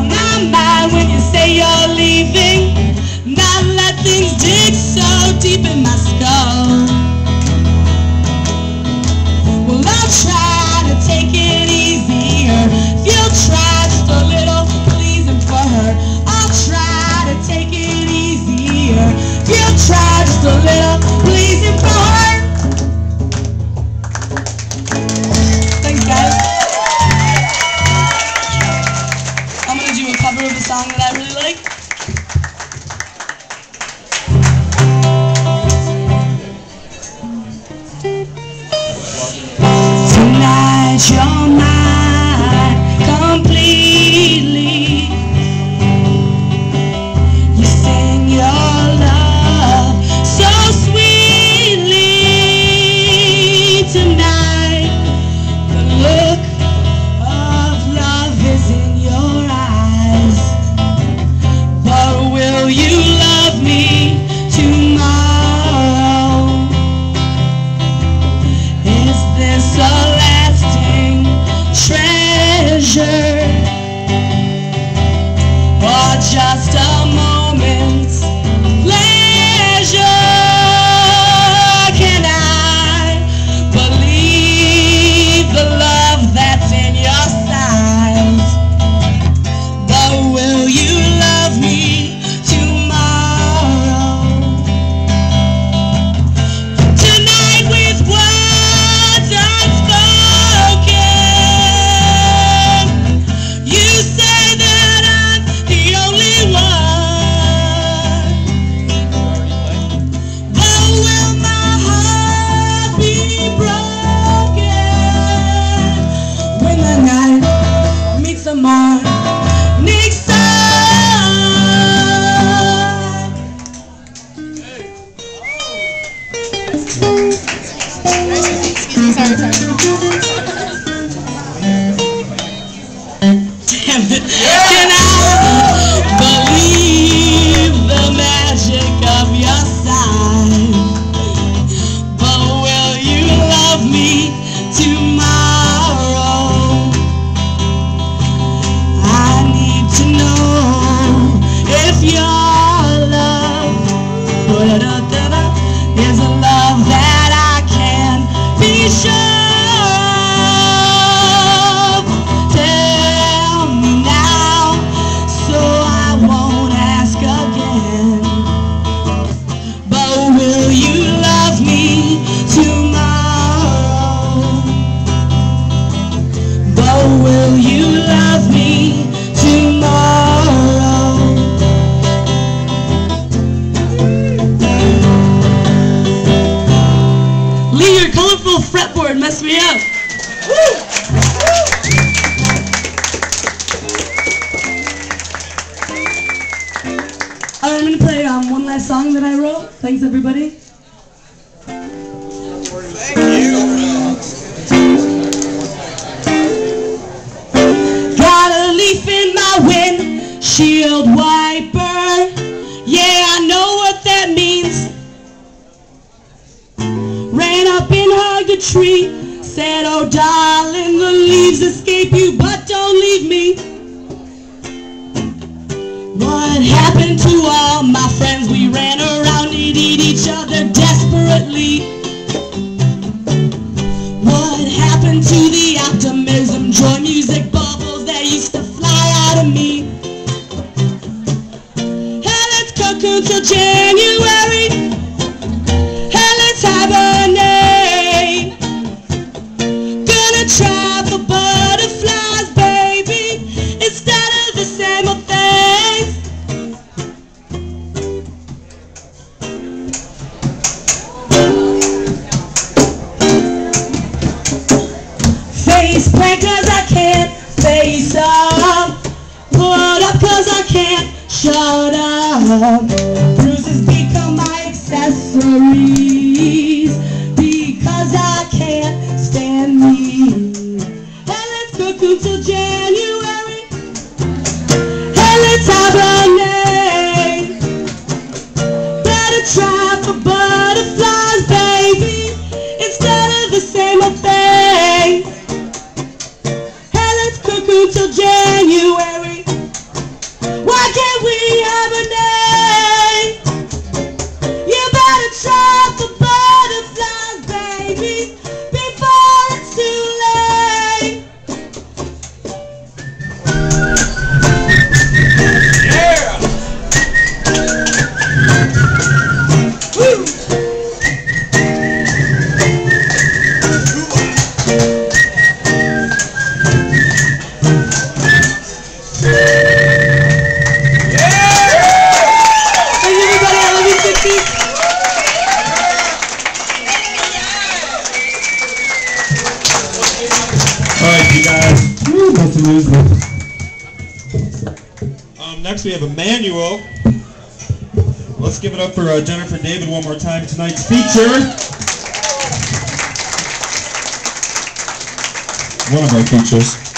on my mind when you say you're leaving. Now let things dig so deep in my skull. j'ai sorry, sorry. Damn it. Yeah. Can I will you love me tomorrow? Lee, your colorful fretboard messed me up. I'm going to play um, one last song that I wrote. Thanks, everybody. the tree said, oh darling, the leaves escape you, but don't leave me. What happened to all my friends? We ran around and eat each other desperately. What happened to the optimism, joy music bubbles that used to fly out of me? Hell, it's cocoon till January. Um, next we have Emmanuel. Let's give it up for uh, Jennifer David one more time. Tonight's feature. One of our features.